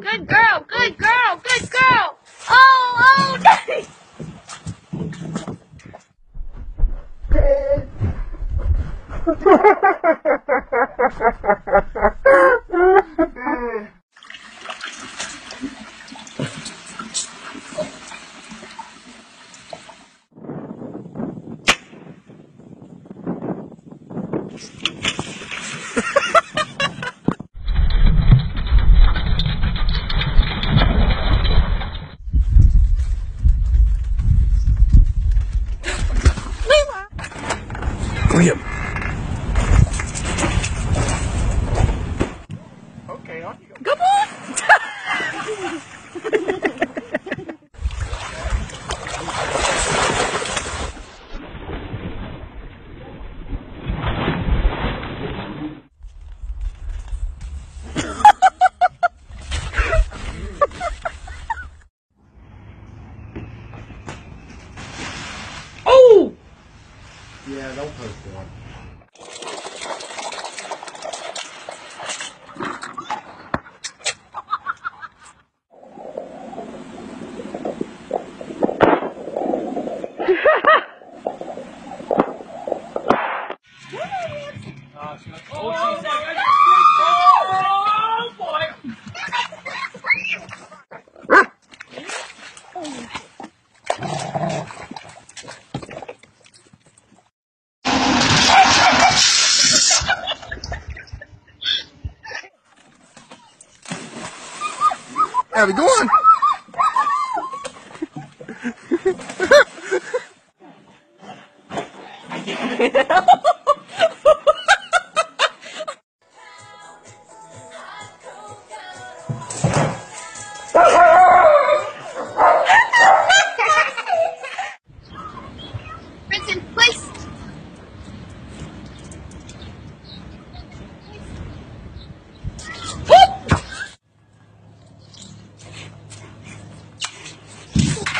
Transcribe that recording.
Good girl, good girl, good girl. Oh, oh, daddy. Graham. Okay, on you go. Come on! oh! Yeah, don't post one. Oh, oh, Abby, go on. I Beat.